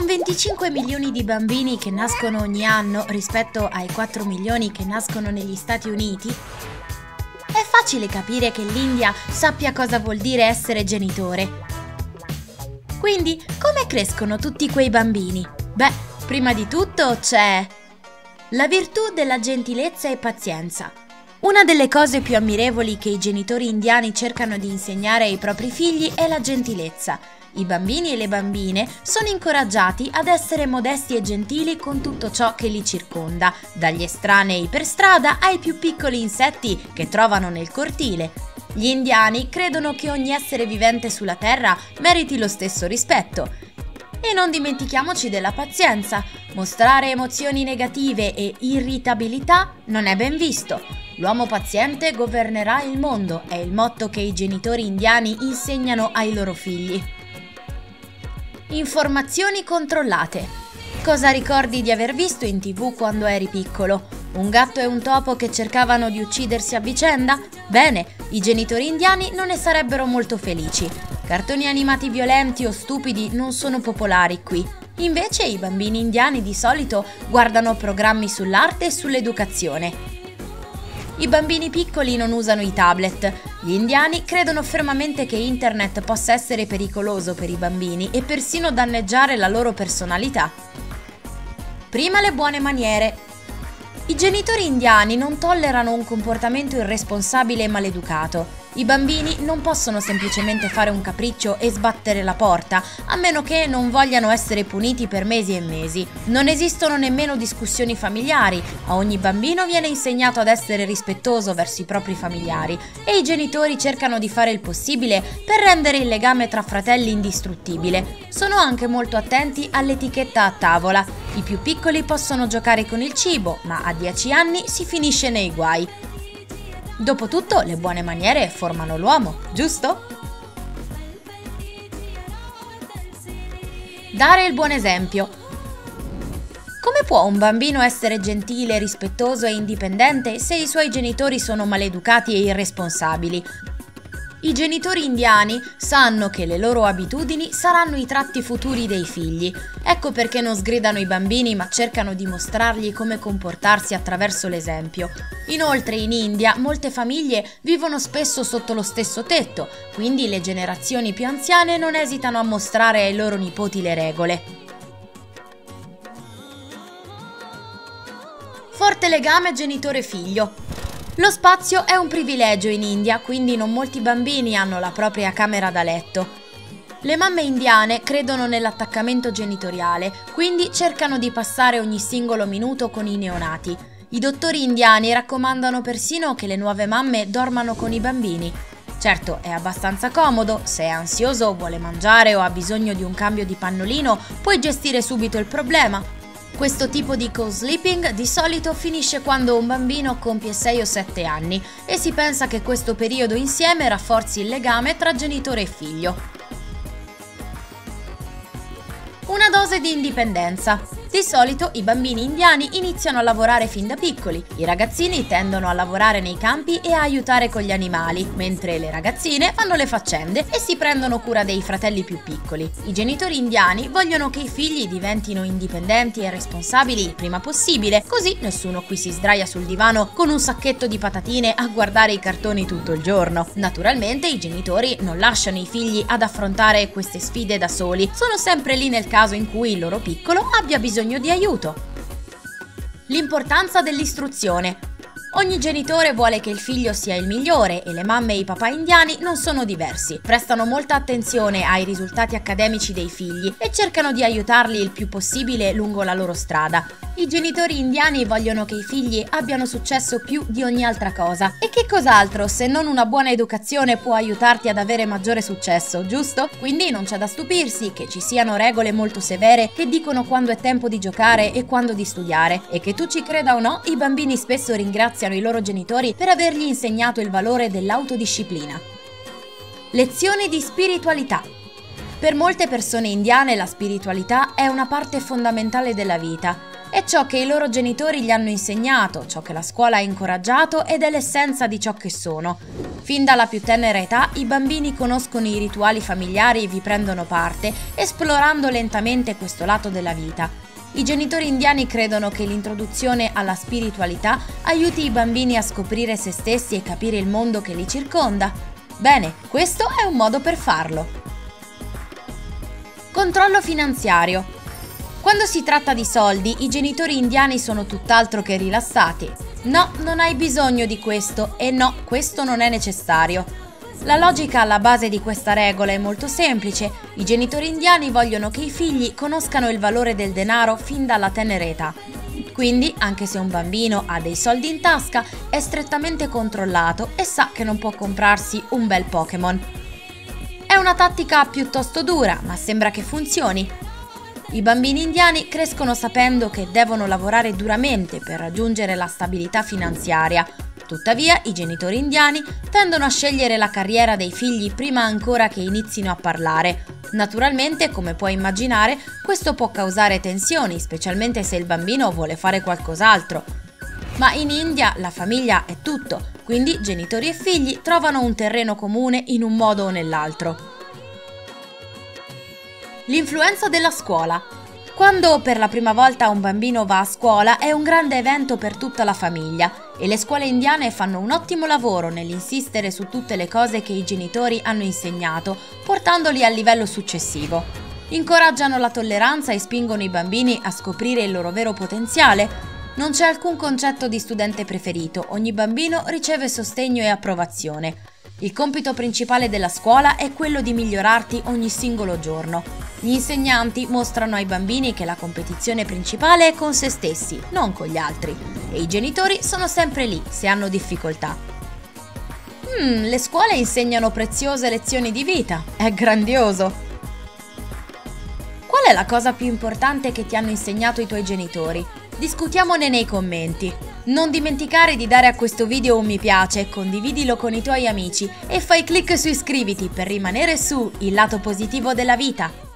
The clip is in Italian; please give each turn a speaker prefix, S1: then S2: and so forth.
S1: Con 25 milioni di bambini che nascono ogni anno rispetto ai 4 milioni che nascono negli Stati Uniti, è facile capire che l'India sappia cosa vuol dire essere genitore. Quindi, come crescono tutti quei bambini? Beh, prima di tutto c'è la virtù della gentilezza e pazienza. Una delle cose più ammirevoli che i genitori indiani cercano di insegnare ai propri figli è la gentilezza. I bambini e le bambine sono incoraggiati ad essere modesti e gentili con tutto ciò che li circonda, dagli estranei per strada ai più piccoli insetti che trovano nel cortile. Gli indiani credono che ogni essere vivente sulla Terra meriti lo stesso rispetto. E non dimentichiamoci della pazienza. Mostrare emozioni negative e irritabilità non è ben visto. L'uomo paziente governerà il mondo è il motto che i genitori indiani insegnano ai loro figli. Informazioni controllate. Cosa ricordi di aver visto in tv quando eri piccolo? Un gatto e un topo che cercavano di uccidersi a vicenda? Bene, i genitori indiani non ne sarebbero molto felici. Cartoni animati violenti o stupidi non sono popolari qui. Invece i bambini indiani di solito guardano programmi sull'arte e sull'educazione. I bambini piccoli non usano i tablet. Gli indiani credono fermamente che internet possa essere pericoloso per i bambini e persino danneggiare la loro personalità. Prima le buone maniere. I genitori indiani non tollerano un comportamento irresponsabile e maleducato. I bambini non possono semplicemente fare un capriccio e sbattere la porta, a meno che non vogliano essere puniti per mesi e mesi. Non esistono nemmeno discussioni familiari, a ogni bambino viene insegnato ad essere rispettoso verso i propri familiari e i genitori cercano di fare il possibile per rendere il legame tra fratelli indistruttibile. Sono anche molto attenti all'etichetta a tavola. I più piccoli possono giocare con il cibo, ma a 10 anni si finisce nei guai. Dopotutto le buone maniere formano l'uomo, giusto? Dare il buon esempio. Come può un bambino essere gentile, rispettoso e indipendente se i suoi genitori sono maleducati e irresponsabili? I genitori indiani sanno che le loro abitudini saranno i tratti futuri dei figli. Ecco perché non sgridano i bambini ma cercano di mostrargli come comportarsi attraverso l'esempio. Inoltre in India molte famiglie vivono spesso sotto lo stesso tetto, quindi le generazioni più anziane non esitano a mostrare ai loro nipoti le regole. Forte legame genitore-figlio. Lo spazio è un privilegio in India, quindi non molti bambini hanno la propria camera da letto. Le mamme indiane credono nell'attaccamento genitoriale, quindi cercano di passare ogni singolo minuto con i neonati. I dottori indiani raccomandano persino che le nuove mamme dormano con i bambini. Certo, è abbastanza comodo, se è ansioso vuole mangiare o ha bisogno di un cambio di pannolino, puoi gestire subito il problema, questo tipo di co-sleeping di solito finisce quando un bambino compie 6 o 7 anni e si pensa che questo periodo insieme rafforzi il legame tra genitore e figlio. Una dose di indipendenza. Di solito i bambini indiani iniziano a lavorare fin da piccoli, i ragazzini tendono a lavorare nei campi e a aiutare con gli animali, mentre le ragazzine fanno le faccende e si prendono cura dei fratelli più piccoli. I genitori indiani vogliono che i figli diventino indipendenti e responsabili il prima possibile, così nessuno qui si sdraia sul divano con un sacchetto di patatine a guardare i cartoni tutto il giorno. Naturalmente i genitori non lasciano i figli ad affrontare queste sfide da soli, sono sempre lì nel caso in cui il loro piccolo abbia bisogno bisogno di aiuto. L'importanza dell'istruzione. Ogni genitore vuole che il figlio sia il migliore e le mamme e i papà indiani non sono diversi. Prestano molta attenzione ai risultati accademici dei figli e cercano di aiutarli il più possibile lungo la loro strada. I genitori indiani vogliono che i figli abbiano successo più di ogni altra cosa. E che cos'altro se non una buona educazione può aiutarti ad avere maggiore successo, giusto? Quindi non c'è da stupirsi che ci siano regole molto severe che dicono quando è tempo di giocare e quando di studiare. E che tu ci creda o no, i bambini spesso ringraziano i loro genitori per avergli insegnato il valore dell'autodisciplina. Lezioni di spiritualità. Per molte persone indiane la spiritualità è una parte fondamentale della vita è ciò che i loro genitori gli hanno insegnato, ciò che la scuola ha incoraggiato ed è l'essenza di ciò che sono. Fin dalla più tenera età i bambini conoscono i rituali familiari e vi prendono parte, esplorando lentamente questo lato della vita. I genitori indiani credono che l'introduzione alla spiritualità aiuti i bambini a scoprire se stessi e capire il mondo che li circonda. Bene, questo è un modo per farlo. Controllo finanziario. Quando si tratta di soldi, i genitori indiani sono tutt'altro che rilassati. No, non hai bisogno di questo e no, questo non è necessario. La logica alla base di questa regola è molto semplice. I genitori indiani vogliono che i figli conoscano il valore del denaro fin dalla tenera età. Quindi, anche se un bambino ha dei soldi in tasca, è strettamente controllato e sa che non può comprarsi un bel Pokémon. È una tattica piuttosto dura, ma sembra che funzioni. I bambini indiani crescono sapendo che devono lavorare duramente per raggiungere la stabilità finanziaria. Tuttavia, i genitori indiani tendono a scegliere la carriera dei figli prima ancora che inizino a parlare. Naturalmente, come puoi immaginare, questo può causare tensioni, specialmente se il bambino vuole fare qualcos'altro. Ma in India la famiglia è tutto, quindi genitori e figli trovano un terreno comune in un modo o nell'altro. L'influenza della scuola. Quando per la prima volta un bambino va a scuola è un grande evento per tutta la famiglia e le scuole indiane fanno un ottimo lavoro nell'insistere su tutte le cose che i genitori hanno insegnato, portandoli al livello successivo. Incoraggiano la tolleranza e spingono i bambini a scoprire il loro vero potenziale. Non c'è alcun concetto di studente preferito, ogni bambino riceve sostegno e approvazione. Il compito principale della scuola è quello di migliorarti ogni singolo giorno. Gli insegnanti mostrano ai bambini che la competizione principale è con se stessi, non con gli altri, e i genitori sono sempre lì se hanno difficoltà. Hmm, le scuole insegnano preziose lezioni di vita, è grandioso! Qual è la cosa più importante che ti hanno insegnato i tuoi genitori? Discutiamone nei commenti. Non dimenticare di dare a questo video un mi piace, condividilo con i tuoi amici e fai clic su iscriviti per rimanere su il lato positivo della vita.